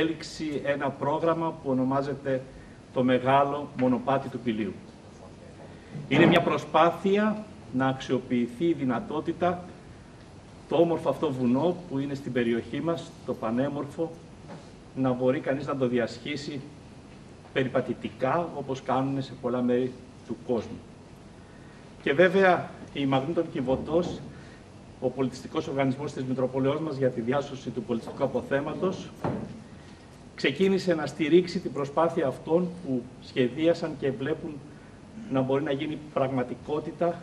έληξη ένα πρόγραμμα που ονομάζεται το Μεγάλο Μονοπάτι του Πηλίου. Είναι μια προσπάθεια να αξιοποιηθεί η δυνατότητα το όμορφο αυτό βουνό που είναι στην περιοχή μας, το πανέμορφο, να μπορεί κανείς να το διασχίσει περιπατητικά όπως κάνουν σε πολλά μέρη του κόσμου. Και βέβαια η Μαγνήτων Κιβωτός, ο πολιτιστικός οργανισμός της Μητροπολαιός μας για τη διάσωση του πολιτιστικού αποθέματος, ξεκίνησε να στηρίξει την προσπάθεια αυτών που σχεδίασαν και βλέπουν να μπορεί να γίνει πραγματικότητα,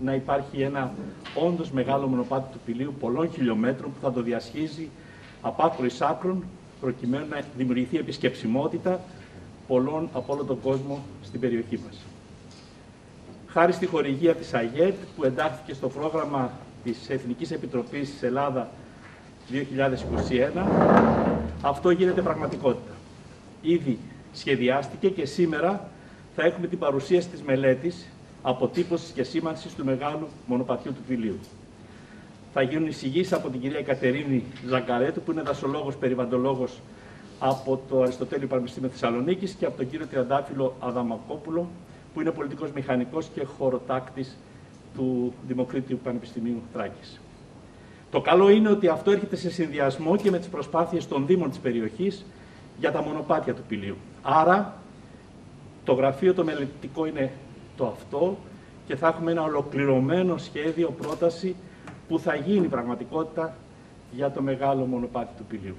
να υπάρχει ένα όντως μεγάλο μονοπάτι του πηλίου πολλών χιλιόμετρων που θα το διασχίζει από άκρο εις άκρον, προκειμένου να δημιουργηθεί επισκεψιμότητα πολλών από όλο τον κόσμο στην περιοχή μας. Χάρη στη χορηγία της ΑΓΕΤ που εντάχθηκε στο πρόγραμμα της Εθνικής Επιτροπής της Ελλάδας 2021, αυτό γίνεται πραγματικότητα. Ήδη σχεδιάστηκε και σήμερα θα έχουμε την παρουσίαση της μελέτης αποτύπωσης και σήμανσης του μεγάλου μονοπατιού του Πηλίου. Θα γίνουν εισηγήσεις από την κυρία Κατερίνη Ζαγκαρέτου, που είναι δασολόγος, περιβαντολόγος από το Αριστοτέλειο Πανεπιστήμιο Θεσσαλονίκης και από τον κύριο Τριαντάφυλλο Αδαμακόπουλο, που είναι πολιτικός μηχανικός και χωροτάκτης του Δημοκρίτιου Πανεπιστημίου Θράκης. Το καλό είναι ότι αυτό έρχεται σε συνδυασμό και με τις προσπάθειες των Δήμων της περιοχής για τα μονοπάτια του πηλίου. Άρα, το γραφείο το μελετητικό είναι το αυτό και θα έχουμε ένα ολοκληρωμένο σχέδιο, πρόταση που θα γίνει πραγματικότητα για το μεγάλο μονοπάτι του πηλίου.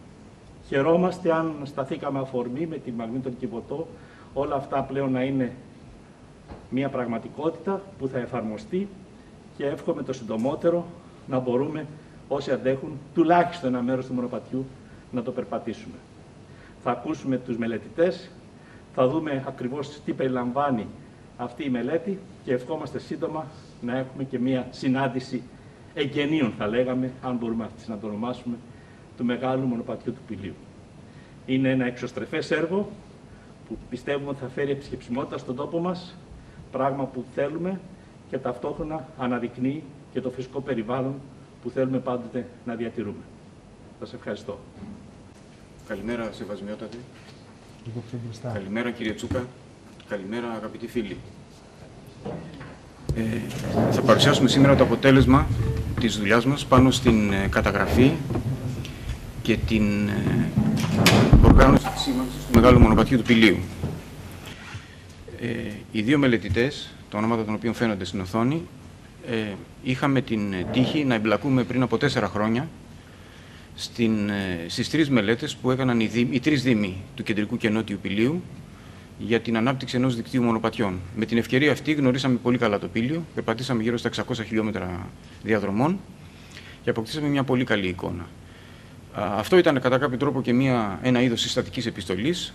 Χαιρόμαστε αν σταθήκαμε αφορμή με τη Μαγνήτων Κιβωτό όλα αυτά πλέον να είναι μια πραγματικότητα που θα εφαρμοστεί και εύχομαι το συντομότερο να μπορούμε όσοι αντέχουν τουλάχιστον ένα μέρος του μονοπατιού να το περπατήσουμε. Θα ακούσουμε τους μελετητές, θα δούμε ακριβώς τι περιλαμβάνει αυτή η μελέτη και ευχόμαστε σύντομα να έχουμε και μία συνάντηση εγγενείων, θα λέγαμε, αν μπορούμε να το ονομάσουμε, του μεγάλου μονοπατιού του Πηλίου. Είναι ένα εξωστρεφές έργο που πιστεύουμε ότι θα φέρει επισκεψιμότητα στον τόπο μας, πράγμα που θέλουμε και ταυτόχρονα αναδεικνύει και το φυσικό περιβάλλον που θέλουμε πάντοτε να διατηρούμε. Σας ευχαριστώ. Καλημέρα, Σεβασμιότατη. Καλημέρα, κύριε Τσούκα. Καλημέρα, αγαπητοί φίλοι. Ε, θα παρουσιάσουμε σήμερα το αποτέλεσμα της δουλειάς μας πάνω στην ε, καταγραφή και την ε, οργάνωση της σήμανσης του Μεγάλου Μονοπατιού του Πηλίου. Ε, οι δύο μελετητές, τα ονόματα των οποίων φαίνονται στην οθόνη, ε, είχαμε την τύχη να εμπλακούμε πριν από τέσσερα χρόνια στην, ε, στις τρεις μελέτες που έκαναν οι, δήμοι, οι τρεις δήμοι του Κεντρικού και Νότιου Πηλίου για την ανάπτυξη ενός δικτύου μονοπατιών. Με την ευκαιρία αυτή γνωρίσαμε πολύ καλά το Πήλιο, περπατήσαμε γύρω στα 600 χιλιόμετρα διαδρομών και αποκτήσαμε μια πολύ καλή εικόνα. Αυτό ήταν κατά κάποιο τρόπο και μια, ένα είδος συστατικής επιστολής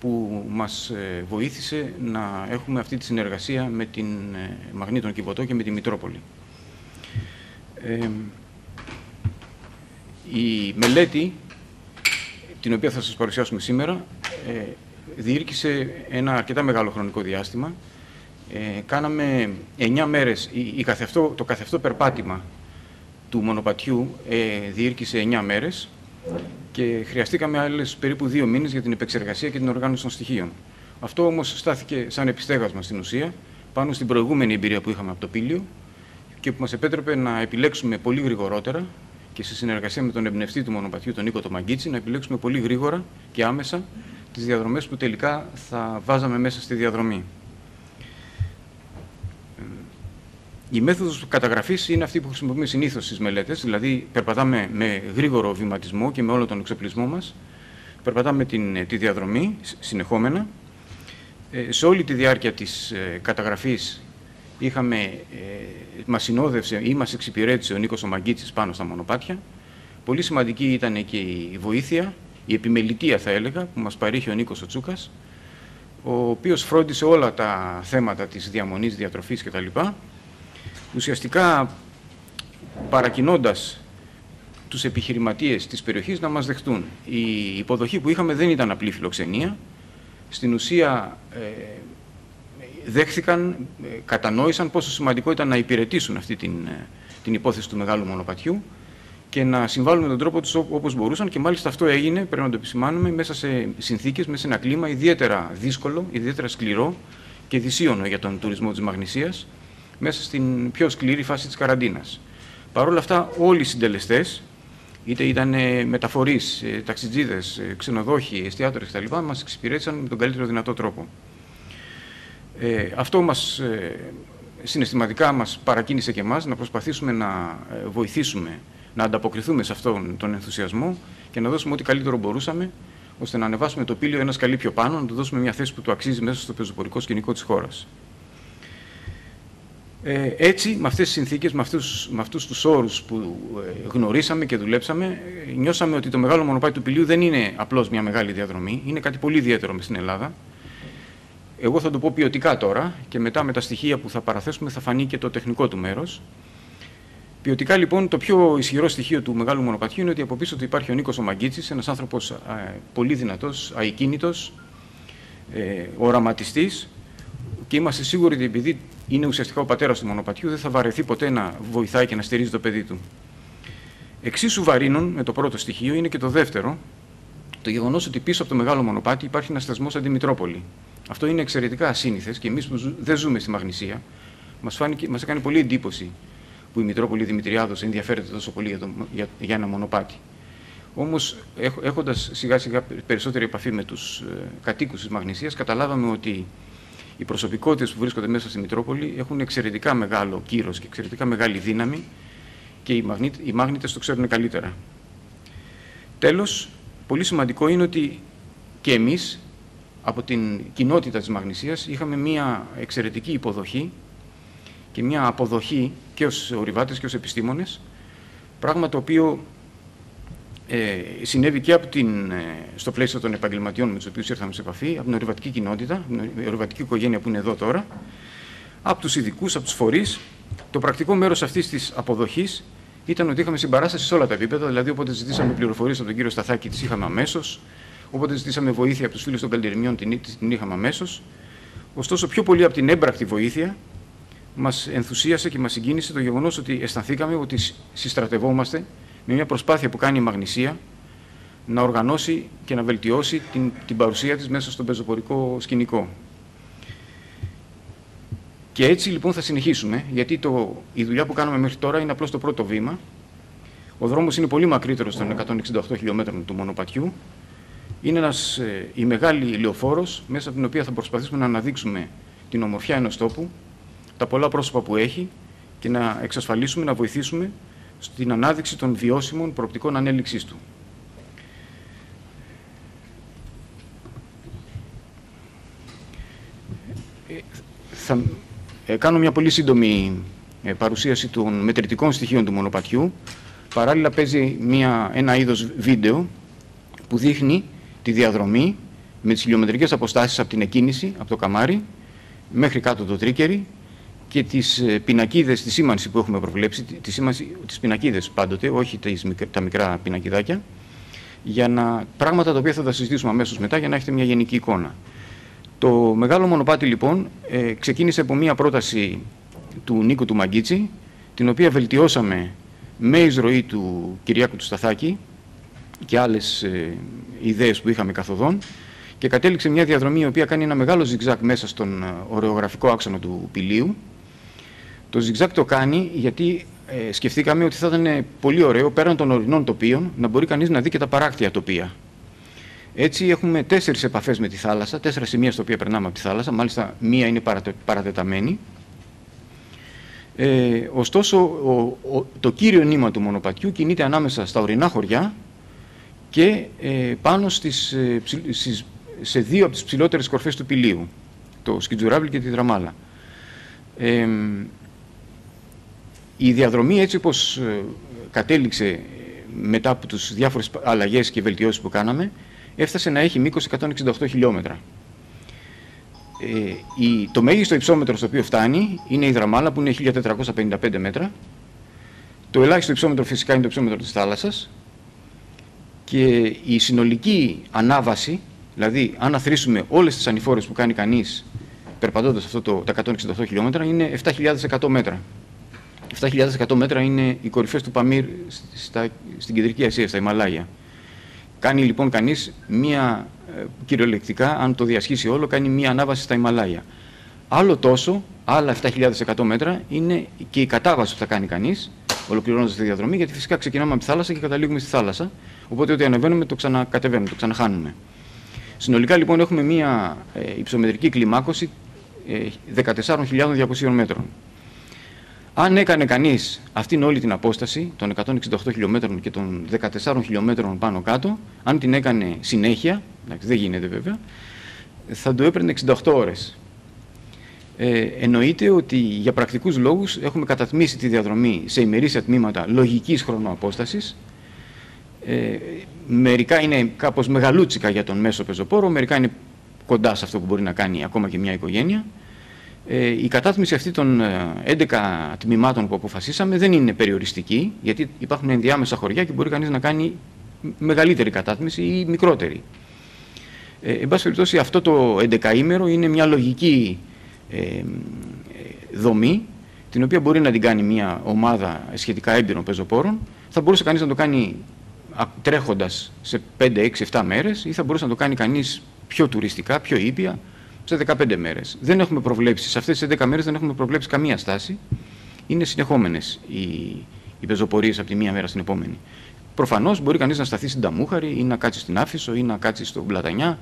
που μας ε, βοήθησε να έχουμε αυτή τη συνεργασία με την ε, Μαγνήτων Κιβωτό και με τη Μητρόπολη. Ε, η μελέτη, την οποία θα σας παρουσιάσουμε σήμερα, ε, διήρκησε ένα αρκετά μεγάλο χρονικό διάστημα. Ε, κάναμε 9 μέρες, η, καθευτό, το καθευτό περπάτημα του μονοπατιού ε, διήρκησε 9 μέρες και χρειαστήκαμε άλλες περίπου δύο μήνες για την επεξεργασία και την οργάνωση των στοιχείων. Αυτό όμως στάθηκε σαν επιστέγασμα στην ουσία πάνω στην προηγούμενη εμπειρία που είχαμε από το πήλιο και που μας επέτρεπε να επιλέξουμε πολύ γρηγορότερα και σε συνεργασία με τον εμπνευστή του μονοπατιού, τον Νίκο Τομαγκίτση, να επιλέξουμε πολύ γρήγορα και άμεσα τις διαδρομές που τελικά θα βάζαμε μέσα στη διαδρομή. Η μέθοδος καταγραφής είναι αυτή που χρησιμοποιούμε συνήθως στις μελέτες, δηλαδή περπατάμε με γρήγορο βηματισμό και με όλο τον εξοπλισμό μας. Περπατάμε την, τη διαδρομή συνεχόμενα. Ε, σε όλη τη διάρκεια της ε, καταγραφής είχαμε, ε, μας συνόδευσε ή μας εξυπηρέτησε ο Νίκος Ομαγκίτσης πάνω στα μονοπάτια. Πολύ σημαντική ήταν και η βοήθεια, η επιμελητία θα έλεγα, που μας παρήχε ο Νίκος ο Τσούκας, ο οποίος φρόντισε όλα τα θέματα της διαμονής, διατροφής κτλ ουσιαστικά παρακινώντας τους επιχειρηματίες της περιοχής να μας δεχτούν. Η υποδοχή που είχαμε δεν ήταν απλή φιλοξενία. Στην ουσία ε, δέχθηκαν, ε, κατανόησαν πόσο σημαντικό ήταν να υπηρετήσουν αυτή την, ε, την υπόθεση του μεγάλου μονοπατιού και να συμβάλλουν με τον τρόπο τους όπως μπορούσαν. Και μάλιστα αυτό έγινε, πρέπει να το επισημάνουμε, μέσα σε συνθήκες, μέσα σε ένα κλίμα ιδιαίτερα δύσκολο, ιδιαίτερα σκληρό και δυσίωνο για τον τουρισμό της Μαγνησίας, μέσα στην πιο σκληρή φάση της καραντίνας. Παρ' όλα αυτά, όλοι οι συντελεστές, είτε ήταν μεταφορείς, ε, ταξιτζίδες, ε, ξενοδόχοι, εστιατόρε κτλ., μας εξυπηρέτησαν με τον καλύτερο δυνατό τρόπο. Ε, αυτό μας, ε, συναισθηματικά μας παρακίνησε και εμάς να προσπαθήσουμε να ε, βοηθήσουμε, να ανταποκριθούμε σε αυτόν τον ενθουσιασμό και να δώσουμε ό,τι καλύτερο μπορούσαμε ώστε να ανεβάσουμε το πύλιο ένας σκαλί πιο πάνω, να του δώσουμε μια θέση που του αξίζει μέσα στο πεζοπορικό σκηνικό της χώρας. Ε, έτσι, με αυτές τις συνθήκες, με αυτούς, με αυτούς τους όρους που ε, γνωρίσαμε και δουλέψαμε, νιώσαμε ότι το μεγάλο μονοπάτι του πυλίου δεν είναι απλώς μια μεγάλη διαδρομή, είναι κάτι πολύ ιδιαίτερο μες στην Ελλάδα, εγώ θα το πω ποιοτικά τώρα και μετά με τα στοιχεία που θα παραθέσουμε θα φανεί και το τεχνικό του μέρος. Ποιοτικά λοιπόν το πιο ισχυρό στοιχείο του μεγάλου μονοπατιού είναι ότι από πίσω του υπάρχει ο Νίκος ο Μαγκίτσης, ένας άνθρωπος πολύ δυνατός, αικίνητος, ε, οραματιστής και είμαστε σίγουροι ότι επειδή είναι ουσιαστικά ο πατέρας του μονοπατιού δεν θα βαρεθεί ποτέ να βοηθάει και να στηρίζει το παιδί του. Εξίσου βαρύνων με το πρώτο στοιχείο είναι και το δεύτερο, το γεγονός ότι πίσω από το μεγάλο μονοπάτι υπάρχει ένας θεσμός αντιμητρόπολη. Αυτό είναι εξαιρετικά ασύνηθες και εμείς που δεν ζούμε στη Μαγνησία, μας μας έκανε πολύ εντύπωση που η Μητρόπολη Δημητριάδος ενδιαφέρεται τόσο πολύ για, το, για, για ένα μονοπάτι. Όμως, έχοντας σιγά σιγά περισσότερη επαφή με τους ε, κατοίκους της Μαγνησίας, καταλάβαμε ότι οι προσωπικότητες που βρίσκονται μέσα στη Μητρόπολη έχουν εξαιρετικά μεγάλο κύρος και εξαιρετικά μεγάλη δύναμη και οι, οι μάγνητες το ξέρουν καλύτερα. Τέλος, πολύ σημαντικό είναι ότι και εμείς από την κοινότητα της Μαγνησίας είχαμε μια εξαιρετική υποδοχή και μια αποδοχή και ως ορειβάτες και ως επιστήμονες, πράγμα το οποίο ε, συνέβη και από την, ε, στο πλαίσιο των επαγγελματιών με τους οποίους ήρθαμε σε επαφή, από την ορειβατική κοινότητα, την ορειβατική οικογένεια που είναι εδώ τώρα, από τους ειδικούς, από τους φορείς. Το πρακτικό μέρος αυτής της αποδοχής ήταν ότι είχαμε συμπαράσταση σε όλα τα επίπεδα, δηλαδή όποτε ζητήσαμε πληροφορίες από τον κύριο Σταθάκη τις είχαμε αμέσως, Όποτε ζητήσαμε βοήθεια από τους φίλους των καλλιτεχνιών, την, την είχαμε αμέσως. Ωστόσο, πιο πολύ από την έμπρακτη βοήθεια, μας ενθουσίασε και μας συγκίνησε το γεγονός ότι αισθανθήκαμε ότι συστρατευόμαστε με μια προσπάθεια που κάνει η Μαγνησία να οργανώσει και να βελτιώσει την, την παρουσία της μέσα στον πεζοπορικό σκηνικό. Και έτσι λοιπόν θα συνεχίσουμε, γιατί το, η δουλειά που κάνουμε μέχρι τώρα είναι απλώς το πρώτο βήμα. Ο δρόμος είναι πολύ μακρύτερος των 168 χιλιόμετρων του μονοπατιού είναι ένας, ε, η μεγάλη ηλιοφόρος μέσα από την οποία θα προσπαθήσουμε να αναδείξουμε την ομορφιά ενός τόπου, τα πολλά πρόσωπα που έχει και να εξασφαλίσουμε, να βοηθήσουμε στην ανάδειξη των βιώσιμων προοπτικών ανέλυξής του. Ε, θα ε, κάνω μια πολύ σύντομη παρουσίαση των μετρητικών στοιχείων του μονοπατιού. Παράλληλα παίζει μια, ένα είδος βίντεο που δείχνει τη διαδρομή με τις χιλιομετρικές αποστάσεις από την εκκίνηση, από το καμάρι, μέχρι κάτω το τρίκερι και τις ε, πινακίδες, τη σήμανση που έχουμε προβλέψει, τη σήμανση, τις πινακίδες πάντοτε, όχι τα μικρά πινακιδάκια, για να, πράγματα τα οποία θα τα συζητήσουμε αμέσως μετά για να έχετε μια γενική εικόνα. Το μεγάλο μονοπάτι λοιπόν ε, ξεκίνησε από μια πρόταση του Νίκου του Μαγκίτσι, την οποία βελτιώσαμε με εισρωή του Κυριάκου του Σταθάκη, και άλλες ε, ιδέες που είχαμε καθοδόν και κατέληξε μια διαδρομή η οποία κάνει ένα μεγάλο ζυγζάκ μέσα στον ε, ορεογραφικό άξονα του πηλίου. Το ζυγζάκ το κάνει γιατί ε, σκεφτήκαμε ότι θα ήταν πολύ ωραίο πέραν των ορεινών τοπίων να μπορεί κανείς να δει και τα παράκτια τοπία. Έτσι έχουμε τέσσερις επαφές με τη θάλασσα, τέσσερα σημεία στα οποία περνάμε από τη θάλασσα, μάλιστα μία είναι παρατεταμένη. Ε, ωστόσο, ο, το κύριο νήμα του μονοπατιού κινείται ανάμεσα στα ορεινά χωριά και ε, πάνω στις, ε, σε δύο από τις ψηλότερες κορφές του πηλίου, το Σκιτζουράβλι και τη Δραμάλα. Ε, η διαδρομή έτσι όπως ε, κατέληξε μετά από τις διάφορες αλλαγές και βελτιώσεις που κάναμε, έφτασε να έχει μήκος 168 χιλιόμετρα. Ε, η, το μέγιστο υψόμετρο στο οποίο φτάνει είναι η Δραμάλα που είναι 1455 μέτρα. Το ελάχιστο υψόμετρο φυσικά είναι το υψόμετρο της θάλασσας και η συνολική ανάβαση, δηλαδή αν αθροίσουμε όλες τις ανηφόρες που κάνει κανείς περπατώντας αυτό το, τα 168 χιλιόμετρα, είναι 7.100 μέτρα. 7.100 μέτρα είναι οι κορυφές του Παμίρ στα, στην Κεντρική Ασία, στα Ιμαλάγια. Κάνει λοιπόν κανείς μία, ε, κυριολεκτικά, αν το διασχίσει όλο, κάνει μία ανάβαση στα Ιμαλάγια. Άλλο τόσο, άλλα 7.100 μέτρα, είναι και η κατάβαση που θα κάνει κανείς, ολοκληρώνοντας τη διαδρομή, γιατί φυσικά ξεκινάμε από τη θάλασσα και καταλήγουμε στη θάλασσα. Οπότε ό,τι ανεβαίνουμε το ξανακατεβαίνουμε, το ξαναχάνουμε. Συνολικά λοιπόν έχουμε μία ε, υψομετρική κλιμάκωση 14.200 ε, μέτρων. Αν έκανε κανείς αυτήν όλη την απόσταση των 168 χιλιόμετρων και των 14 χιλιόμετρων πάνω κάτω, αν την έκανε συνέχεια, εντάξει, δεν γίνεται βέβαια, θα το έπαιρνε 68 ώρες. Ε, εννοείται ότι για πρακτικούς λόγους έχουμε κατατμήσει τη διαδρομή σε ημερήσια τμήματα λογικής χρονοαπόστασης. Ε, μερικά είναι κάπως μεγαλούτσικα για τον μέσο πεζοπόρο, μερικά είναι κοντά σε αυτό που μπορεί να κάνει ακόμα και μια οικογένεια. Ε, η κατάθμιση αυτή των 11 ε, τμήματων που αποφασίσαμε δεν είναι περιοριστική, γιατί υπάρχουν ενδιάμεσα χωριά και μπορεί κανείς να κάνει μεγαλύτερη κατάθμιση ή μικρότερη. Ε, εν πάση περιπτώσει αυτό το 11ήμερο είναι μια λογική ε, δομή, την οποία μπορεί να την κάνει μια ομάδα σχετικά έμπειρων πεζοπόρων. Θα μπορούσε κανείς να το κάνει τρέχοντας σε 5, 6, 7 μέρες ή θα μπορούσε να το κάνει κανείς πιο τουριστικά, πιο ήπια, σε 15 μέρες. Δεν έχουμε προβλέψει, σε αυτές τις 11 μέρες δεν έχουμε προβλέψει καμία στάση. Είναι συνεχόμενες οι, οι πεζοπορίες από τη μία μέρα στην επόμενη. Προφανώς μπορεί κανείς να σταθεί στην Ταμούχαρη ή να κάτσει στην Άφησο ή να κάτσει στον Πλατανιά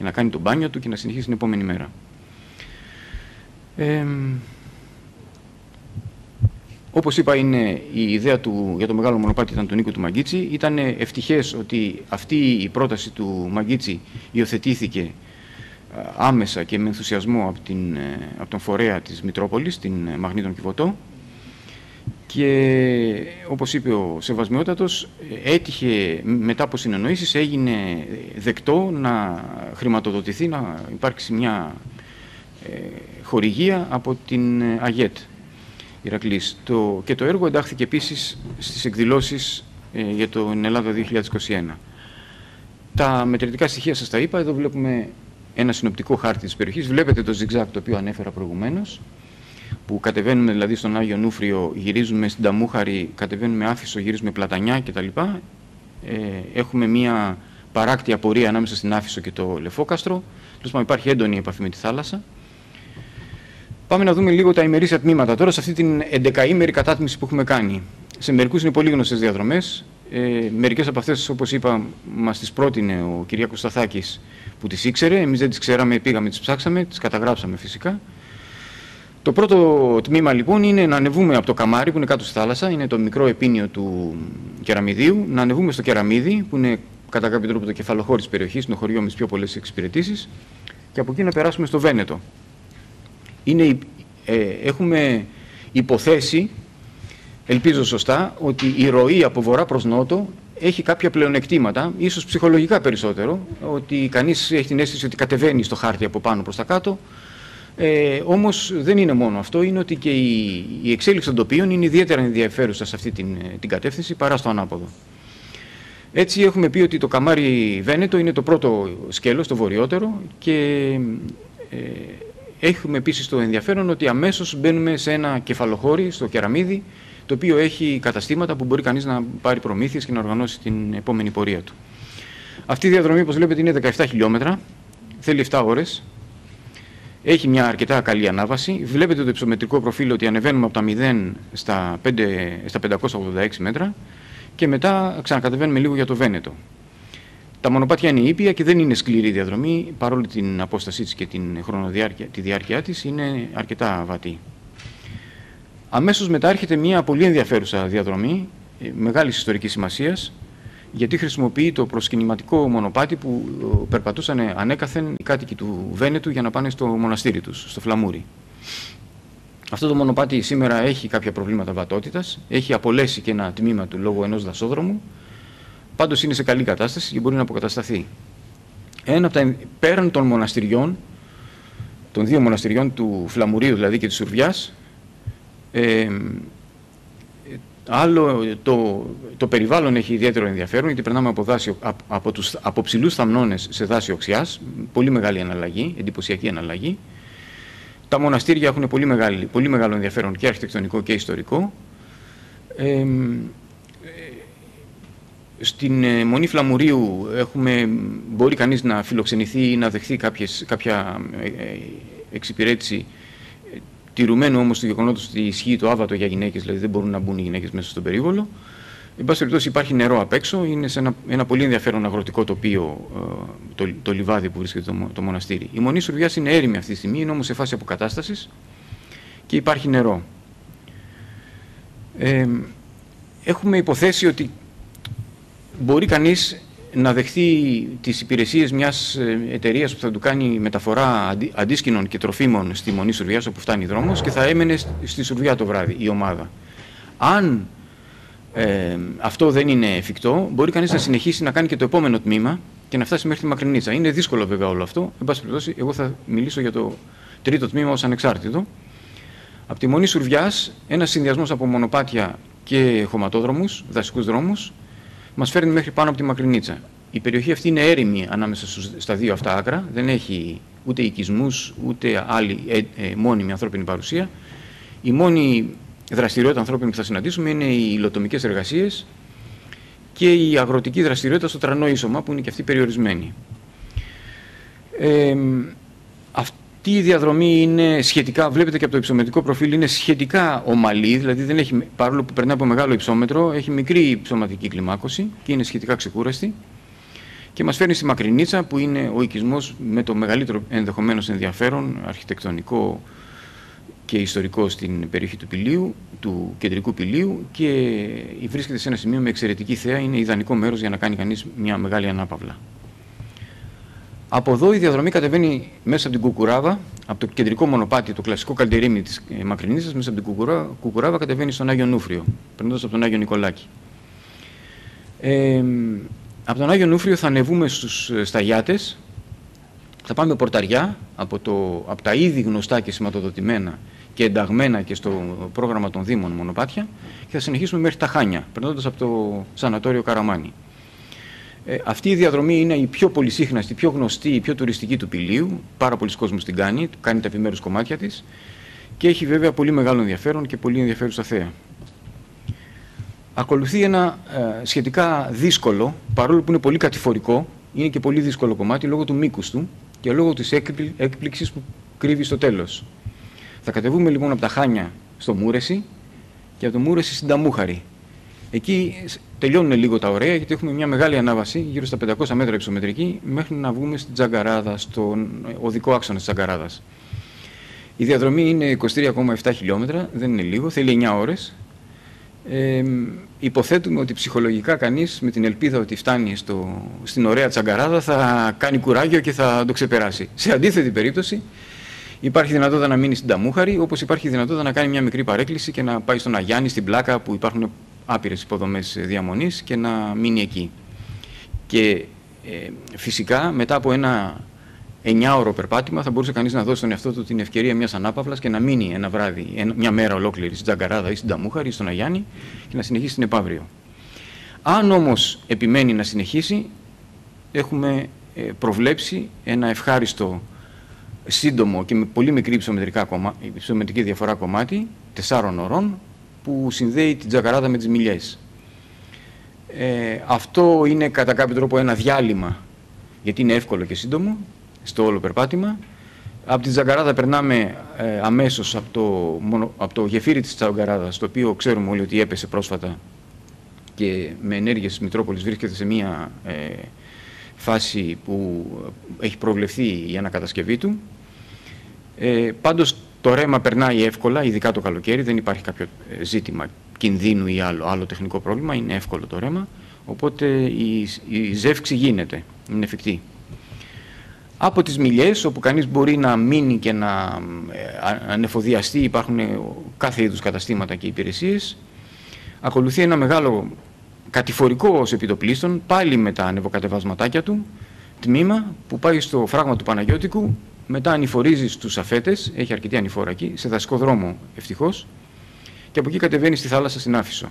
ή να κάνει τον μπάνιο του και να συνεχίσει την επόμενη μέρα. Ε, όπως είπα, είναι η ιδέα του για το μεγάλο μονοπάτι ήταν του Νίκου του Μαγκίτσι. Ήταν ευτυχές ότι αυτή η πρόταση του Μαγκίτσι υιοθετήθηκε άμεσα και με ενθουσιασμό από, την, ε, από τον φορέα της Μητρόπολης, την ε, Μαγνήτων Κιβωτό και όπως είπε ο Σεβασμιότατος, έτυχε μετά από συνεννοήσεις έγινε δεκτό να χρηματοδοτηθεί, να υπάρξει μια ε, χορηγία από την ΑΓΕΤ Ηρακλής. Το, και το έργο εντάχθηκε επίσης στις εκδηλώσεις για το Ελλάδα 2021. Τα μετρητικά στοιχεία σας τα είπα, εδώ βλέπουμε ένα συνοπτικό χάρτη της περιοχής. Βλέπετε το zigzag το οποίο ανέφερα προηγουμένως, που κατεβαίνουμε δηλαδή στον Άγιο Νούφριο, γυρίζουμε στην Ταμούχαρη, κατεβαίνουμε Άφησο, γυρίζουμε Πλατανιά κτλ. Ε, έχουμε μία παράκτια πορεία ανάμεσα στην Άφησο και το Λεφόκαστρο. Τέλος υπάρχει έντονη επαφή με τη θάλασσα. Πάμε να δούμε λίγο τα ημερήσια τμήματα τώρα σε αυτή την 11ημερη κατάτμιση που έχουμε κάνει. Σε μερικούς είναι πολύ γνωστές διαδρομές. Ε, Μερικές από αυτές, όπως είπα, μας τις πρότεινε ο κ. Σταθάκη που τις ήξερε, εμείς δεν τις ξέραμε, πήγαμε, τις ψάξαμε, τις καταγράψαμε φυσικά. Το πρώτο τμήμα λοιπόν είναι να ανεβούμε από το καμάρι που είναι κάτω στη θάλασσα, είναι το μικρό επίνιο του κεραμιδίου, να ανεβούμε στο κεραμίδι που είναι κατά κάποιο τρόπο το κεφαλοχώρι της περιοχής, είναι το χωριό με τις πιο πολλές εξυπηρετήσεις και από εκεί να περάσουμε στο Βένετο. Είναι, ε, έχουμε υποθέσει, ελπίζω σωστά, ότι η ροή από βορρά προς νότο έχει κάποια πλεονεκτήματα, ίσως ψυχολογικά περισσότερο, ότι κανείς έχει την αίσθηση ότι κατεβαίνει στο χάρτη από πάνω προς τα κάτω. Ε, όμως δεν είναι μόνο αυτό, είναι ότι και η, η εξέλιξη των τοπίων είναι ιδιαίτερα ενδιαφέρουσα σε αυτή την, την κατεύθυνση παρά στο ανάποδο. Έτσι έχουμε πει ότι το καμάρι Βένετο είναι το πρώτο σκέλος, το βορειότερο και ε, έχουμε επίσης το ενδιαφέρον ότι αμέσως μπαίνουμε σε ένα κεφαλοχώρι, στο κεραμίδι, το οποίο έχει καταστήματα που μπορεί κανείς να πάρει προμήθειες και να οργανώσει την επόμενη πορεία του. Αυτή η διαδρομή, όπως βλέπετε, είναι 17 χιλιόμετρα, θέλει 7 ώρες, έχει μια αρκετά καλή ανάβαση. Βλέπετε το υψομετρικό προφίλ ότι ανεβαίνουμε από τα 0 στα, 5, στα 586 μέτρα και μετά ξανακατεβαίνουμε λίγο για το Βένετο. Τα μονοπάτια είναι ήπια και δεν είναι σκληρή η διαδρομή, παρόλο την απόστασή της και την χρονοδιάρκεια, τη διάρκεια της είναι αρκετά βατή. Αμέσως μετά έρχεται μια πολύ ενδιαφέρουσα διαδρομή, ε, μεγάλης ιστορικής σημασίας, γιατί χρησιμοποιεί το προσκυνηματικό μονοπάτι που ε, περπατούσαν ανέκαθεν οι κάτοικοι του Βένετου για να πάνε στο μοναστήρι τους, στο Φλαμούρι. Αυτό το μονοπάτι σήμερα έχει κάποια προβλήματα βατότητας, έχει απολέσει και ένα τμήμα του λόγω ενός δασόδρομου, πάντως είναι σε καλή κατάσταση και μπορεί να αποκατασταθεί. Ένα από τα, πέραν των μοναστηριών, των δύο μοναστηριών του Φλαμουρίου δηλαδή και της Σουρβιάς, ε, άλλο, το, το περιβάλλον έχει ιδιαίτερο ενδιαφέρον γιατί περνάμε από, δάσιο, από, από, τους, από ψηλούς θαμνώνες σε δάσιο οξιάς, πολύ μεγάλη αναλλαγή, εντυπωσιακή αναλλαγή. Τα μοναστήρια έχουν πολύ, μεγάλη, πολύ μεγάλο ενδιαφέρον και αρχιτεκτονικό και ιστορικό. Ε, στην ε, Μονή Φλαμουρίου έχουμε, μπορεί κανείς να φιλοξενηθεί ή να δεχθεί κάποιες, κάποια ε, ε, εξυπηρέτηση τηρουμένου όμως το γεγονότος ότι ισχύει το άβατο για γυναίκες, δηλαδή δεν μπορούν να μπουν οι γυναίκες μέσα στον περίβολο. Εν πάση περιπτώσει υπάρχει νερό απ' έξω, είναι σε ένα, ένα πολύ ενδιαφέρον αγροτικό τοπίο το, το λιβάδι που βρίσκεται το, το μοναστήρι. Η Μονή Σουρβιάς είναι έρημη αυτή τη στιγμή, είναι όμως σε φάση αποκατάστασης και υπάρχει νερό. Ε, έχουμε υποθέσει ότι μπορεί κανείς να δεχθεί τις υπηρεσίες μιας ε, εταιρείας που θα του κάνει μεταφορά αντίσκηνων και τροφίμων στη Μονή Σουρβιάς όπου φτάνει δρόμος και θα έμενε στη Σουρβιά το βράδυ η ομάδα. Αν ε, αυτό δεν είναι εφικτό, μπορεί κανείς να συνεχίσει να κάνει και το επόμενο τμήμα και να φτάσει μέχρι τη Μακρινίτσα. Είναι δύσκολο βέβαια όλο αυτό. Εν πάση περιπτώσει, εγώ θα μιλήσω για το τρίτο τμήμα ως ανεξάρτητο. Από τη Μονή Σουρβιάς, ένας συνδυασμός από μονοπάτια και χωματόδρομους, δασικούς δρόμους, Μας φέρνει μέχρι πάνω από τη Μακρινίτσα. Η περιοχή αυτή είναι έρημη ανάμεσα στα δύο αυτά άκρα. Δεν έχει ούτε οικισμούς ούτε άλλη ε, ε, μόνιμη ανθρώπινη παρουσία. Η μόνη δραστηριότητα ανθρώπινη που θα συναντήσουμε είναι οι υλοτομικές εργασίες και η αγροτική δραστηριότητα στο τρανό ίσωμα που είναι και αυτή περιορισμένη. Ε, αυτή η διαδρομή είναι σχετικά, βλέπετε και από το υψομετρικό προφίλ, είναι σχετικά ομαλή, δηλαδή δεν έχει, παρόλο που περνάει από μεγάλο υψόμετρο, έχει μικρή υψωματική κλιμάκωση και είναι σχετικά ξεκούραστη. Και μας φέρνει στη Μακρινίτσα που είναι ο οικισμός με το μεγαλύτερο ενδεχομένως ενδιαφέρον, αρχιτεκτονικό και ιστορικό στην περιοχή του Πηλίου, του κεντρικού Πηλίου και βρίσκεται σε ένα σημείο με εξαιρετική θέα, είναι ιδανικό μέρος για να κάνει κανείς μια μεγάλη ανάπαυλα. Από εδώ η διαδρομή κατεβαίνει μέσα από την Κουκουράβα, από το κεντρικό μονοπάτι, το κλασικό καλτερίμι της ε, Μακρινίσας, μέσα από την Κουκουράβα, Κουκουράβα κατεβαίνει στον Άγιο Νούφριο, περνώντας από τον Άγιο Νικολάκη. Ε, από τον Άγιο Νούφριο θα ανεβούμε στους ε, σταγιάτες, θα πάμε πορταριά από, το, από τα ήδη γνωστά και σηματοδοτημένα και ενταγμένα και στο πρόγραμμα των Δήμων μονοπάτια και θα συνεχίσουμε μέχρι τα Χάνια, περνώντας από το Σανατόριο Καραμάνι. Ε, αυτή η διαδρομή είναι η πιο πολυσύχναστη, η πιο γνωστή, η πιο τουριστική του Πηλίου. Πάρα πολλοί κόσμοι την κάνει, κάνει τα επιμέρους κομμάτια της και έχει βέβαια πολύ μεγάλο ενδιαφέρον και πολύ ενδιαφέρουσα θέα. Ακολουθεί ένα ε, σχετικά δύσκολο, παρόλο που είναι πολύ κατηφορικό, είναι και πολύ δύσκολο κομμάτι λόγω του μήκους του και λόγω της έκπληξης που κρύβει στο τέλος. Θα κατεβούμε λοιπόν από τα Χάνια στο Μούρεση και από το Μούρεση στην Ταμούχαρη. Εκεί τελειώνουν λίγο τα ωραία, γιατί έχουμε μια μεγάλη ανάβαση, γύρω στα 500 μέτρα υψομετρική, μέχρι να βγούμε στην Τζαγκαράδα, στον οδικό άξονα της Τζαγκαράδας. Η διαδρομή είναι 23,7 χιλιόμετρα, δεν είναι λίγο, θέλει 9 ώρες. Ε, υποθέτουμε ότι ψυχολογικά κανείς με την ελπίδα ότι φτάνει στο, στην ωραία Τσαγκαράδα θα κάνει κουράγιο και θα το ξεπεράσει. Σε αντίθετη περίπτωση, υπάρχει δυνατότητα να μείνει στην Ταμούχαρη, όπως υπάρχει δυνατότητα να κάνει μια μικρή παρέκκληση και να πάει στον Αγιάννη, στην Πλάκα, που υπάρχουν άπειρες υποδομές διαμονής και να μείνει εκεί. Και ε, φυσικά μετά από ένα 9ωρο περπάτημα θα μπορούσε κανείς να δώσει στον εαυτό του την ευκαιρία μιας ανάπαυλας και να μείνει ένα βράδυ, μια μέρα ολόκληρη στην Τζαγκαράδα ή στην Ταμούχαρη ή στον Αγιάννη και να συνεχίσει την επαύριο. Αν όμως επιμένει να συνεχίσει, έχουμε ε, προβλέψει ένα ευχάριστο σύντομο και με πολύ μικρή υψομετρική διαφορά κομμάτι, τεσσάρων ωρών, που συνδέει την Τζακαράδα με τις Μιλιές. Ε, αυτό είναι κατά κάποιο τρόπο ένα διάλειμμα, γιατί είναι εύκολο και σύντομο, στο όλο περπάτημα. Από την Τζακαράδα περνάμε ε, αμέσως από το, μονο, από το γεφύρι της Τζακαράδας, το οποίο ξέρουμε όλοι ότι έπεσε πρόσφατα και με ενέργειες της Μητρόπολης βρίσκεται σε μια ε, φάση που έχει προβλεφθεί η ανακατασκευή του. Ε, πάντως το ρέμα περνάει εύκολα, ειδικά το καλοκαίρι, δεν υπάρχει κάποιο ε, ζήτημα κινδύνου ή άλλο, άλλο τεχνικό πρόβλημα, είναι εύκολο το ρέμα, οπότε η, η ζεύξη γίνεται, είναι εφικτή. Από τις μιλιές, όπου κανείς μπορεί να μείνει και να ε, ανεφοδιαστεί, υπάρχουν ε, κάθε είδους καταστήματα και υπηρεσίες, ακολουθεί ένα μεγάλο κατηφορικό ως επιτοπλίστων, πάλι με τα ανεβοκατεβασματάκια του, τμήμα που πάει στο φράγμα του Παναγιώτικου μετά ανηφορίζεις στους αφέτες, έχει αρκετή ανηφόρα εκεί, σε δασικό δρόμο ευτυχώς, και από εκεί κατεβαίνει στη θάλασσα στην Άφησο.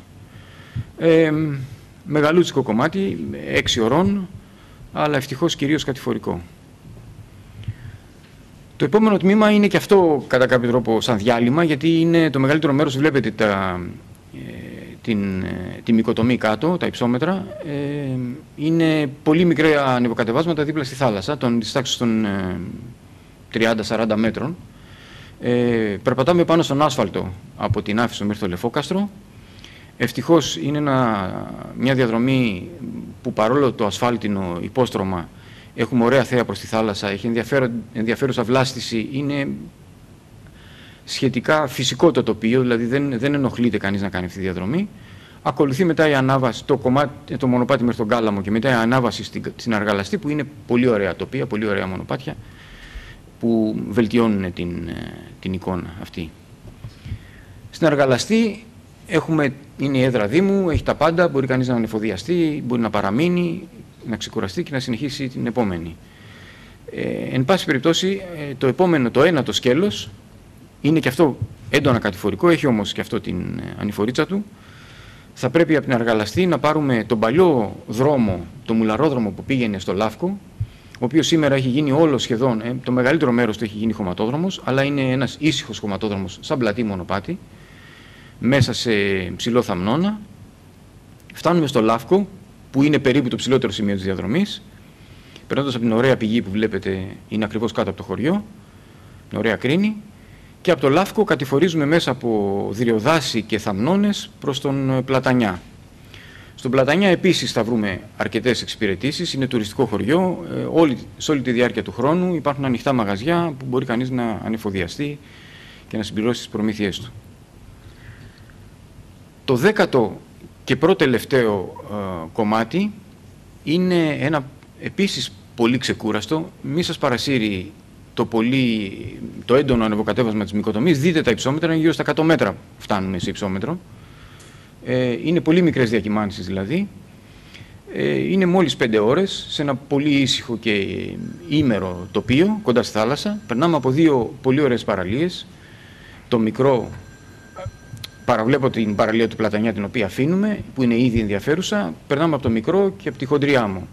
Ε, μεγαλούτσικο κομμάτι, έξι ωρών, αλλά ευτυχώς κυρίως κατηφορικό. Το επόμενο τμήμα είναι και αυτό κατά κάποιο τρόπο σαν διάλειμμα, γιατί είναι το μεγαλύτερο μέρος, βλέπετε τα, ε, την, ε, τη μικοτομή κάτω, τα υψόμετρα, ε, είναι πολύ μικρά ανεβοκατεβάσματα δίπλα στη θάλασσα, των, της τάξης των 30-40 μέτρων. Ε, περπατάμε πάνω στον άσφαλτο από την Άφησο μέχρι το Λεφόκαστρο. Ευτυχώς είναι ένα, μια διαδρομή που παρόλο το ασφάλτινο υπόστρωμα έχουμε ωραία θέα προς τη θάλασσα, έχει ενδιαφέρουσα βλάστηση, είναι σχετικά φυσικό το τοπίο, δηλαδή δεν, δεν ενοχλείται κανείς να κάνει αυτή τη διαδρομή. Ακολουθεί μετά η ανάβαση, το, κομμάτι, το μονοπάτι μέχρι τον Κάλαμο και μετά η ανάβαση στην, στην Αργαλαστή που είναι πολύ ωραία τοπία, πολύ ωραία μονοπάτια που βελτιώνουν την, ε, την εικόνα αυτή. Στην Αργαλαστή έχουμε, είναι η έδρα Δήμου, έχει τα πάντα, μπορεί κανείς να ανεφοδιαστεί, μπορεί να παραμείνει, να ξεκουραστεί και να συνεχίσει την επόμενη. Ε, εν πάση περιπτώσει, ε, το επόμενο, το ένατο σκέλος, είναι και αυτό έντονα κατηφορικό, έχει όμως και αυτό την ε, ανηφορίτσα του. Θα πρέπει από την Αργαλαστή να πάρουμε τον παλιό δρόμο, το μουλαρόδρομο που πήγαινε στο Λάφκο, ο οποίος σήμερα έχει γίνει όλος σχεδόν, ε, το μεγαλύτερο μέρος του έχει γίνει χωματόδρομος, αλλά είναι ένας ήσυχος χωματόδρομος, σαν πλατή μονοπάτι, μέσα σε ψηλό θαμνώνα. Φτάνουμε στο Λάφκο, που είναι περίπου το ψηλότερο σημείο της διαδρομής. Περνώντας από την ωραία πηγή που βλέπετε, είναι ακριβώς κάτω από το χωριό, την ωραία κρήνη. Και από το Λάφκο κατηφορίζουμε μέσα από δρυοδάση και θαμνώνες προς τον ε, Πλατανιά. Στον Πλατανιά επίσης θα βρούμε αρκετές εξυπηρετήσεις, είναι τουριστικό χωριό, ε, όλη, σε όλη τη διάρκεια του χρόνου υπάρχουν ανοιχτά μαγαζιά που μπορεί κανείς να ανεφοδιαστεί και να συμπληρώσει τις προμήθειές του. Το δέκατο και πρώτο τελευταίο ε, κομμάτι είναι ένα επίσης πολύ ξεκούραστο, μη σας παρασύρει το, πολύ, το έντονο ανεβοκατέβασμα της μικοτομής, δείτε τα υψόμετρα, είναι γύρω στα 100 μέτρα φτάνουμε σε υψόμετρο. Ε, είναι πολύ μικρές διακυμάνσεις δηλαδή. Ε, είναι μόλις 5 ώρες σε ένα πολύ ήσυχο και ήμερο τοπίο κοντά στη θάλασσα. Περνάμε από δύο πολύ ωραίες παραλίες. Το μικρό, παραβλέπω την παραλία του Πλατανιά την οποία αφήνουμε, που είναι ήδη ενδιαφέρουσα. Περνάμε από το μικρό και από τη χοντριά μου.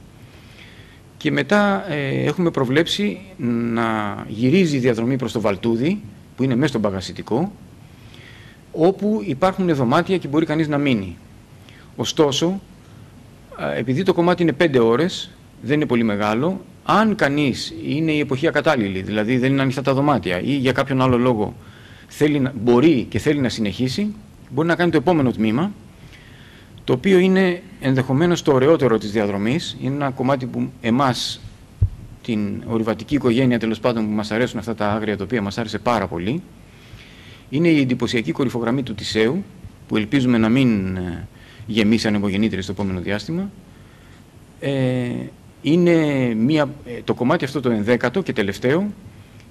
Και μετά ε, έχουμε προβλέψει να γυρίζει η διαδρομή προς το Βαλτούδι, που είναι μέσα στον Παγασιτικό, όπου υπάρχουν δωμάτια και μπορεί κανείς να μείνει. Ωστόσο, επειδή το κομμάτι είναι 5 ώρες, δεν είναι πολύ μεγάλο, αν κανείς είναι η εποχή ακατάλληλη, δηλαδή δεν είναι ανοιχτά τα δωμάτια ή για κάποιον άλλο λόγο θέλει, μπορεί και θέλει να συνεχίσει, μπορεί να κάνει το επόμενο τμήμα, το οποίο είναι ενδεχομένως το ωραιότερο της διαδρομής. Είναι ένα κομμάτι που εμάς, την ορειβατική οικογένεια τέλος πάντων που μας αρέσουν αυτά τα άγρια τοπία, μας άρεσε πάρα πολύ. Είναι η εντυπωσιακή κορυφογραμμή του Τισέου, που ελπίζουμε να μην ε, γεμίσει ανεμογεννήτρια στο επόμενο διάστημα. Ε, είναι μια, ε, το κομμάτι αυτό το ενδέκατο και τελευταίο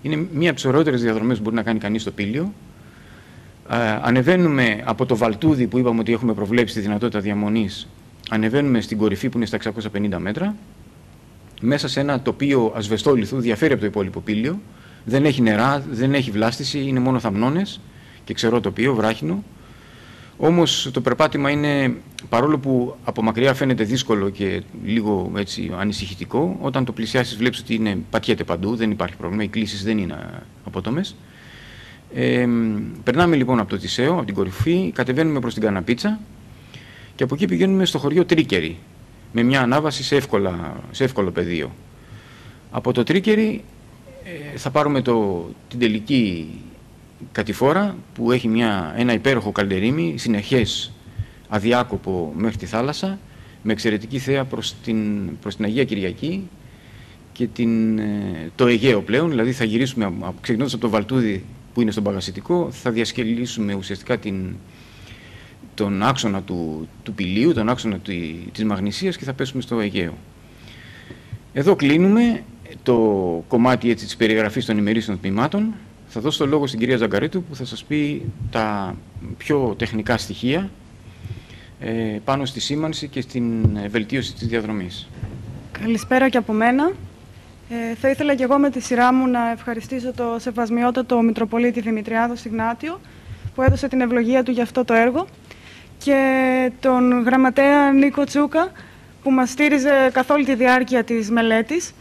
είναι μία από τις ωραιότερες διαδρομές που μπορεί να κάνει κανείς στο Πήλιο. Ε, ανεβαίνουμε από το Βαλτούδι που είπαμε ότι έχουμε προβλέψει τη δυνατότητα διαμονής, ανεβαίνουμε στην κορυφή που είναι στα 650 μέτρα, μέσα σε ένα τοπίο ασβεστόλιθου, διαφέρει από το υπόλοιπο πύλιο, δεν έχει νερά, δεν έχει βλάστηση, είναι μόνο θαμνώνες και ξερό τοπίο, βράχινο. Όμως το περπάτημα είναι, παρόλο που από μακριά φαίνεται δύσκολο και λίγο έτσι ανησυχητικό, όταν το πλησιάσεις βλέπεις ότι είναι, πατιέται παντού, δεν υπάρχει πρόβλημα, οι κλήσεις δεν είναι απότομες. Ε, περνάμε λοιπόν από το Τισέο, από την κορυφή, κατεβαίνουμε προς την Καναπίτσα και από εκεί πηγαίνουμε στο χωριό Τρίκερι, με μια ανάβαση σε, εύκολα, σε εύκολο πεδίο. Από το Τρίκερι ε, θα πάρουμε το, την τελική κατηφόρα που έχει μια, ένα υπέροχο καλντερίμι, συνεχές αδιάκοπο μέχρι τη θάλασσα, με εξαιρετική θέα προς την, προς την Αγία Κυριακή και την, ε, το Αιγαίο πλέον, δηλαδή θα γυρίσουμε ξεκινώντας από το Βαλτούδι που είναι στον παγασιτικό, θα διασκελίσουμε ουσιαστικά την, τον άξονα του, του πηλίου, τον άξονα του, της μαγνησίας και θα πέσουμε στο Αιγαίο. Εδώ κλείνουμε το κομμάτι έτσι, της περιγραφής των ημερήσεων τμήματων. Θα δώσω το λόγο στην κυρία Ζαγκαρίτου που θα σας πει τα πιο τεχνικά στοιχεία ε, πάνω στη σήμανση και στην βελτίωση της διαδρομής. Καλησπέρα και από μένα. Ε, θα ήθελα και εγώ με τη σειρά μου να ευχαριστήσω το σεβασμιότατο Μητροπολίτη Δημητριάδο Σιγνάτιο που έδωσε την ευλογία του για αυτό το έργο και τον γραμματέα Νίκο Τσούκα που μας στήριζε καθ' όλη τη διάρκεια της μελέτης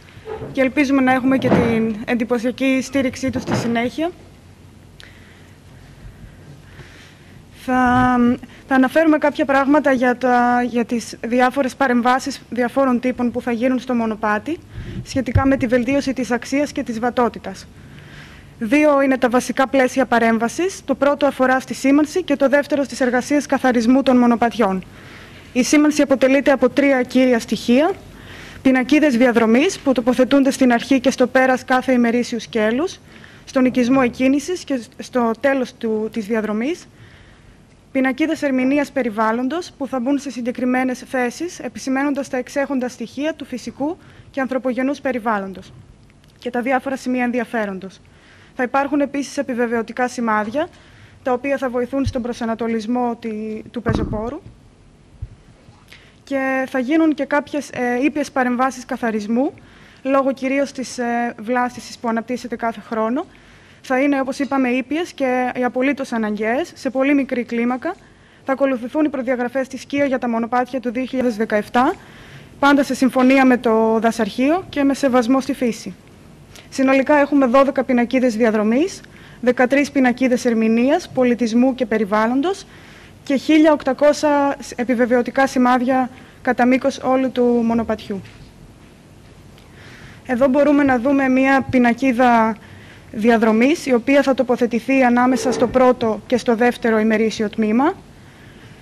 και ελπίζουμε να έχουμε και την εντυπωσιακή στήριξή τους στη συνέχεια. Θα, θα αναφέρουμε κάποια πράγματα για, τα, για τις διάφορες παρεμβάσεις διαφόρων τύπων που θα γίνουν στο μονοπάτι σχετικά με τη βελτίωση της αξίας και της βατότητας. Δύο είναι τα βασικά πλαίσια παρέμβασης. Το πρώτο αφορά στη σήμανση και το δεύτερο στις εργασίες καθαρισμού των μονοπατιών. Η σήμανση αποτελείται από τρία κύρια στοιχεία. Πινακίδες διαδρομής που τοποθετούνται στην αρχή και στο πέρας κάθε ημερήσιου σκέλους, στον οικισμό εκκίνησης και στο τέλος του, της διαδρομής, πινακίδες ερμηνείας περιβάλλοντος που θα μπουν σε συγκεκριμένες θέσεις, επισημένοντας τα εξέχοντα στοιχεία του φυσικού και ανθρωπογενούς περιβάλλοντος και τα διάφορα σημεία ενδιαφέροντος. Θα υπάρχουν επίσης επιβεβαιωτικά σημάδια, τα οποία θα βοηθούν στον προσανατολισμό του πεζοπόρου και θα γίνουν και κάποιες ε, ήπιες παρεμβάσεις καθαρισμού, λόγω κυρίως της ε, βλάστησης που αναπτύσσεται κάθε χρόνο. Θα είναι, όπως είπαμε, ήπιες και οι απολύτως αναγκαίες, σε πολύ μικρή κλίμακα. Θα ακολουθηθούν οι προδιαγραφές της ΚΙΑ για τα μονοπάτια του 2017, πάντα σε συμφωνία με το δασαρχείο και με σεβασμό στη φύση. Συνολικά έχουμε 12 πινακίδες διαδρομής, 13 πινακίδες ερμηνείας, πολιτισμού και περιβάλλοντος και 1.800 επιβεβαιωτικά σημάδια κατά μήκος όλου του μονοπατιού. Εδώ μπορούμε να δούμε μία πινακίδα διαδρομής, η οποία θα τοποθετηθεί ανάμεσα στο πρώτο και στο δεύτερο ημερήσιο τμήμα.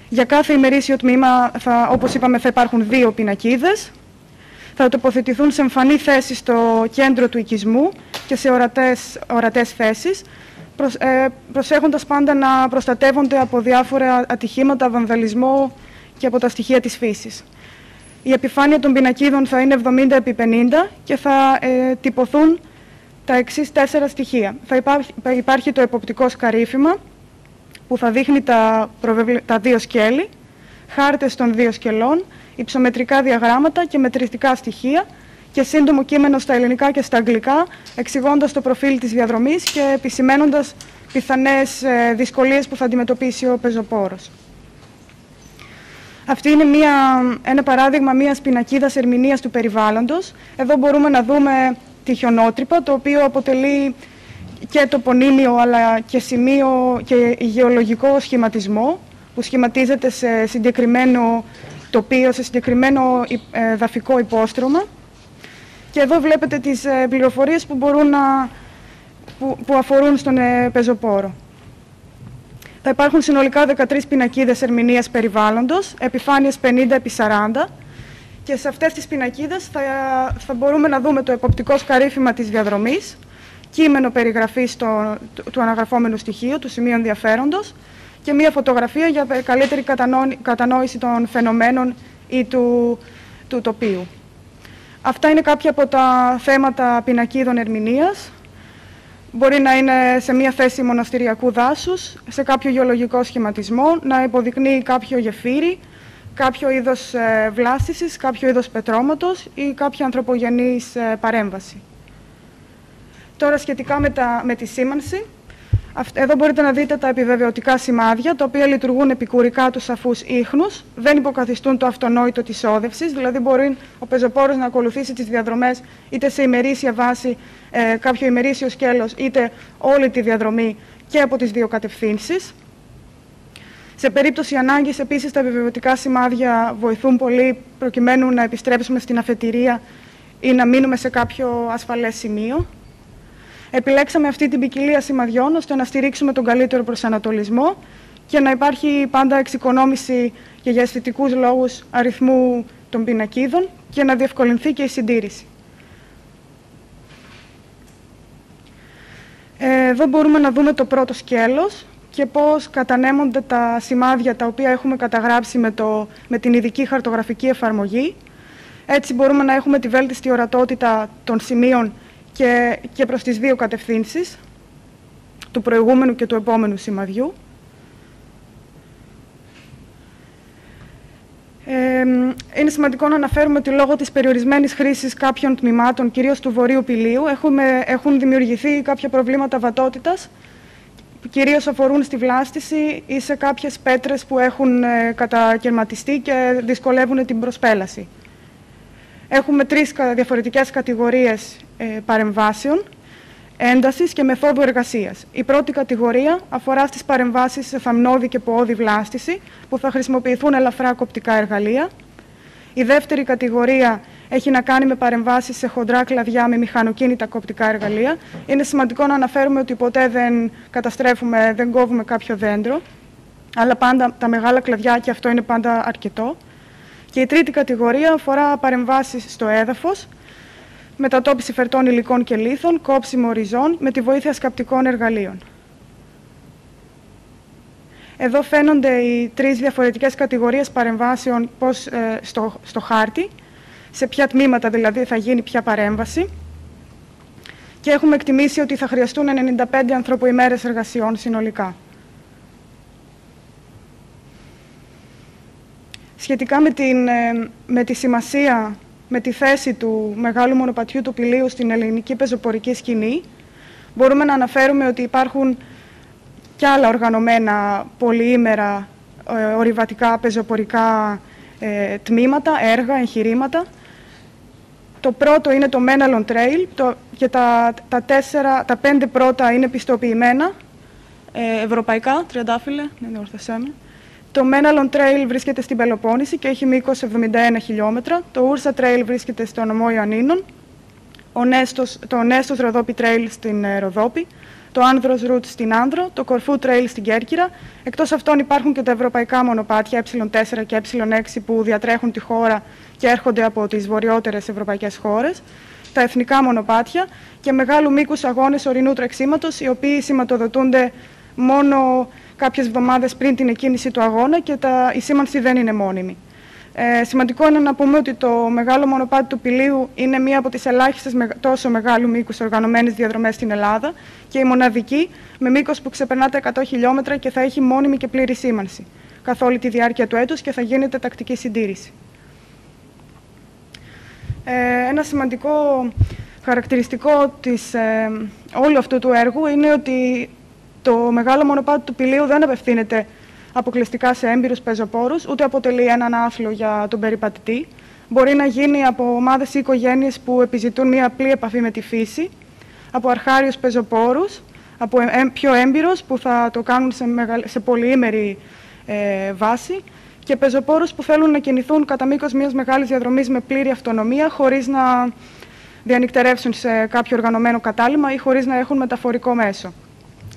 Για κάθε ημερήσιο τμήμα, θα, όπως είπαμε, θα υπάρχουν δύο πινακίδες. Θα τοποθετηθούν σε εμφανή θέση στο κέντρο του οικισμού και σε ορατές, ορατές θέσεις, προσ, ε, προσέχοντας πάντα να προστατεύονται από διάφορα ατυχήματα, βανδαλισμό και από τα στοιχεία της φύσης. Η επιφάνεια των πινακίδων θα είναι 70 επί 50 και θα ε, τυπωθούν τα εξής τέσσερα στοιχεία. Θα υπάρχει, θα υπάρχει το εποπτικό σκαρίφημα που θα δείχνει τα, τα δύο σκέλη, χάρτες των δύο σκελών, υψομετρικά διαγράμματα και μετρητικά στοιχεία και σύντομο κείμενο στα ελληνικά και στα αγγλικά, εξηγώντας το προφίλ της διαδρομής και επισημένοντας πιθανές ε, δυσκολίες που θα αντιμετωπίσει ο πεζοπόρος. Αυτή είναι μια, ένα παράδειγμα μιας πινακίδας ερμηνείας του περιβάλλοντος. Εδώ μπορούμε να δούμε τη χιονότρυπα, το οποίο αποτελεί και τοπονύμιο αλλά και σημείο και γεωλογικό σχηματισμό που σχηματίζεται σε συγκεκριμένο τοπίο, σε συγκεκριμένο ε, δαφικό υπόστρωμα. Και εδώ βλέπετε τις ε, πληροφορίες που, μπορούν να, που, που αφορούν στον ε, πεζοπόρο. Θα υπάρχουν συνολικά 13 πινακίδες ερμηνείας περιβάλλοντος, επιφάνειες 50 επί 40 και σε αυτές τις πινακίδες θα, θα μπορούμε να δούμε το εποπτικό σκαρίφημα της διαδρομής, κείμενο περιγραφής το, του, του αναγραφόμενου στοιχείου, του σημείου ενδιαφέροντος και μία φωτογραφία για καλύτερη κατανόηση των φαινομένων ή του, του τοπίου. Αυτά είναι κάποια από τα θέματα πινακίδων ερμηνείας. Μπορεί να είναι σε μία θέση μοναστηριακού δάσους, σε κάποιο γεωλογικό σχηματισμό, να υποδεικνύει κάποιο γεφύρι, κάποιο είδος ε, βλάστησης, κάποιο είδος πετρώματος ή κάποια ανθρωπογενής ε, παρέμβαση. Τώρα σχετικά με, τα, με τη σήμανση, εδώ μπορείτε να δείτε τα επιβεβαιωτικά σημάδια, τα οποία λειτουργούν επικουρικά τους σαφούς ίχνους, δεν υποκαθιστούν το αυτονόητο της όδευσης, δηλαδή μπορεί ο πεζοπόρος να ακολουθήσει τις διαδρομές είτε σε ημερήσια βάση, ε, κάποιο ημερήσιο σκέλος, είτε όλη τη διαδρομή και από τις δύο κατευθύνσεις. Σε περίπτωση ανάγκης, επίσης, τα επιβεβαιωτικά σημάδια βοηθούν πολύ προκειμένου να επιστρέψουμε στην αφετηρία ή να μείνουμε σε κάποιο ασφαλές σημείο. Επιλέξαμε αυτή την ποικιλία σημαδιών ώστε να στηρίξουμε τον καλύτερο προσανατολισμό και να υπάρχει πάντα εξοικονόμηση και για αισθητικούς λόγους αριθμού των πινακίδων και να διευκολυνθεί και η συντήρηση. Εδώ μπορούμε να δούμε το πρώτο σκέλος και πώς κατανέμονται τα σημάδια τα οποία έχουμε καταγράψει με, το, με την ειδική χαρτογραφική εφαρμογή. Έτσι μπορούμε να έχουμε τη βέλτιστη ορατότητα των σημείων και, και προς τις δύο κατευθύνσεις, του προηγούμενου και του επόμενου σημαδιού. Ε, είναι σημαντικό να αναφέρουμε ότι λόγω της περιορισμένης χρήσης κάποιων τμήματων, κυρίως του βορείου πηλίου, έχουμε, έχουν δημιουργηθεί κάποια προβλήματα βατότητας, που κυρίως αφορούν στη βλάστηση ή σε κάποιες πέτρες που έχουν ε, κατακαιρματιστεί και δυσκολεύουν την προσπέλαση. Έχουμε τρεις διαφορετικές κατηγορίες ε, παρεμβάσεων. έντασης και μεθόδου εργασίας. Η πρώτη κατηγορία αφορά στις παρεμβάσεις σε θαμνώδη και ποώδη βλάστηση, που θα χρησιμοποιηθούν ελαφρά κοπτικά εργαλεία. Η δεύτερη κατηγορία έχει να κάνει με παρεμβάσεις σε χοντρά κλαδιά με μηχανοκίνητα κοπτικά εργαλεία. Είναι σημαντικό να αναφέρουμε ότι ποτέ δεν καταστρέφουμε, δεν κόβουμε κάποιο δέντρο, αλλά πάντα τα μεγάλα κλαδιά και αυτό είναι πάντα αρκετό. Και η τρίτη κατηγορία αφορά παρεμβάσεις στο έδαφος, μετατόπιση φερτών υλικών και λίθων, κόψιμο οριζών με τη βοήθεια σκαπτικών εργαλείων. Εδώ φαίνονται οι τρεις διαφορετικές κατηγορίες παρεμβάσεων πώς, ε, στο, στο χάρτη, σε ποια τμήματα δηλαδή θα γίνει ποια παρέμβαση. Και έχουμε εκτιμήσει ότι θα χρειαστούν 95 ανθρωποημέρες εργασιών συνολικά. Σχετικά με, την, ε, με τη σημασία με τη θέση του μεγάλου μονοπατιού του πηλίου στην ελληνική πεζοπορική σκηνή, μπορούμε να αναφέρουμε ότι υπάρχουν και άλλα οργανωμένα πολυήμερα ε, ορειβατικά πεζοπορικά ε, τμήματα, έργα, εγχειρήματα. Το πρώτο είναι το Menalon Trail το, και τα, τα, τέσσερα, τα πέντε πρώτα είναι πιστοποιημένα, ε, ευρωπαϊκά, τριαντάφυλλε, ναι, με. Το Menalon Trail βρίσκεται στην Πελοπόννηση και έχει μήκος 71 χιλιόμετρα. Το Ursa Trail βρίσκεται στο νομό Ιωαννίνων. Ο Νέστος, το Νέστος Ροδόπη Trail στην ε, Ροδόπη. Το Άνδρος Route στην Άνδρο. Το Κορφού Trail στην Κέρκυρα. Εκτός αυτών υπάρχουν και τα ευρωπαϊκά μονοπάτια ε4 και ε6 που διατρέχουν τη χώρα και έρχονται από τις βορειότερες ευρωπαϊκές χώρες. Τα εθνικά μονοπάτια και μεγάλου μήκους αγώνες ορεινού τρεξίματος, οι οποίοι σηματοδοτούνται μόνο κάποιες εβδομάδες πριν την εκκίνηση του αγώνα και τα, η σήμανση δεν είναι μόνιμη. Ε, σημαντικό είναι να πούμε ότι το μεγάλο μονοπάτι του Πηλίου είναι μία από τις ελάχιστες τόσο μεγάλου μήκους οργανωμένες διαδρομές στην Ελλάδα και η μοναδική με μήκος που ξεπερνά τα 100 χιλιόμετρα και θα έχει μόνιμη και πλήρη σήμανση καθ' όλη τη διάρκεια του έτους και θα γίνεται τακτική συντήρηση. Ε, ένα σημαντικό χαρακτηριστικό της, ε, όλου αυτού του έργου είναι ότι το μεγάλο μονοπάτι του πηλίου δεν απευθύνεται αποκλειστικά σε έμπειρους πεζοπόρους, ούτε αποτελεί έναν άθλο για τον περιπατητή. Μπορεί να γίνει από ομάδες ή οικογένειες που επιζητούν μια απλή επαφή με τη φύση, από αρχάριους πεζοπόρους, από πιο έμπειρους που θα το κάνουν σε, μεγαλ... σε πολυήμερη ε, βάση και πεζοπόρους που θέλουν να κινηθούν κατά μήκος μιας μεγάλης διαδρομής με πλήρη αυτονομία, χωρίς να διανυκτερεύσουν σε κάποιο οργανωμένο κατάλημα ή χωρίς να έχουν μεταφορικό μέσο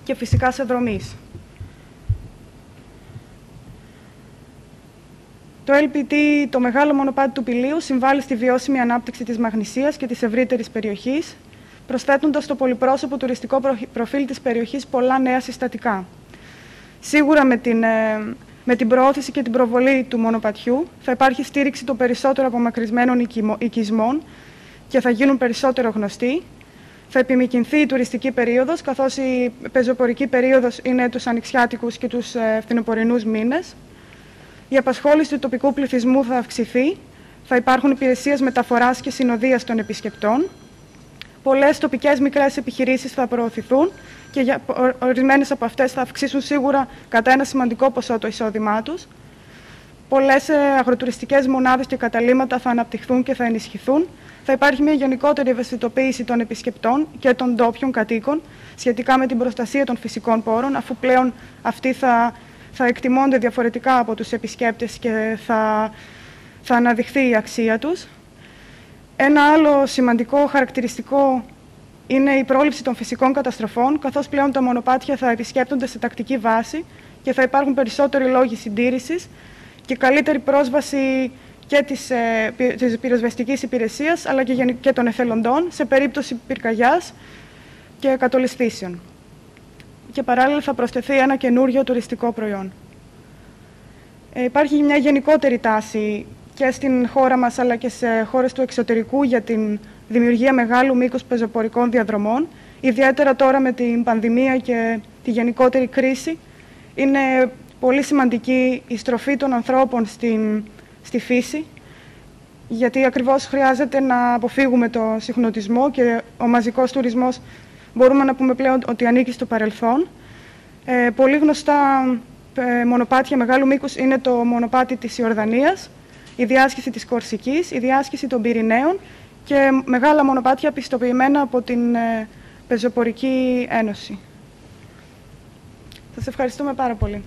και φυσικά σε δρομής. Το LPT, το μεγάλο μονοπάτι του πηλίου, συμβάλλει στη βιώσιμη ανάπτυξη της Μαγνησίας και της ευρύτερης περιοχής, προσθέτοντας στο πολυπρόσωπο τουριστικό προφίλ της περιοχής πολλά νέα συστατικά. Σίγουρα με την, ε, με την προώθηση και την προβολή του μονοπατιού θα υπάρχει στήριξη των περισσότερο απομακρυσμένων οικισμών και θα γίνουν περισσότερο γνωστοί, θα επιμηκυνθεί η τουριστική περίοδος, καθώς η πεζοπορική περίοδος είναι τους ανοιξιάτικους και τους ε, φθινοπορεινούς μήνες. Η απασχόληση του τοπικού πληθυσμού θα αυξηθεί, θα υπάρχουν υπηρεσίες μεταφοράς και συνοδείας των επισκεπτών. Πολλές τοπικές μικρές επιχειρήσεις θα προωθηθούν και για ορισμένες από αυτές θα αυξήσουν σίγουρα κατά ένα σημαντικό ποσό το εισόδημά τους. Πολλές ε, αγροτουριστικές μονάδες και καταλήμματα θα αναπτυχθούν και θα ενισχυθούν θα υπάρχει μια γενικότερη ευαισθητοποίηση των επισκεπτών και των ντόπιων κατοίκων σχετικά με την προστασία των φυσικών πόρων, αφού πλέον αυτοί θα, θα εκτιμώνται διαφορετικά από τους επισκέπτες και θα, θα αναδειχθεί η αξία τους. Ένα άλλο σημαντικό χαρακτηριστικό είναι η πρόληψη των φυσικών καταστροφών, καθώς πλέον τα μονοπάτια θα επισκέπτονται σε τακτική βάση και θα υπάρχουν περισσότεροι λόγοι συντήρησης και καλύτερη πρόσβαση και της, ε, της πυροσβεστικής υπηρεσίας, αλλά και, και των εθελοντών, σε περίπτωση πυρκαγιάς και κατολιστήσεων. Και παράλληλα θα προσθεθεί ένα καινούριο τουριστικό προϊόν. Ε, υπάρχει μια γενικότερη τάση και στην χώρα μας, αλλά και σε χώρες του εξωτερικού για την δημιουργία μεγάλου μήκους πεζοπορικών διαδρομών, ιδιαίτερα τώρα με την πανδημία και τη γενικότερη κρίση. Είναι πολύ σημαντική η στροφή των ανθρώπων στην στη φύση, γιατί ακριβώς χρειάζεται να αποφύγουμε το συχνοτισμό και ο μαζικός τουρισμός μπορούμε να πούμε πλέον ότι ανήκει στο παρελθόν. Ε, πολύ γνωστά ε, μονοπάτια μεγάλου μήκους είναι το μονοπάτι της Ιορδανίας, η διάσκηση της Κορσικής, η διάσκηση των Πυρηναίων και μεγάλα μονοπάτια πιστοποιημένα από την, ε, Πεζοπορική Ένωση. Σας ευχαριστούμε πάρα πολύ.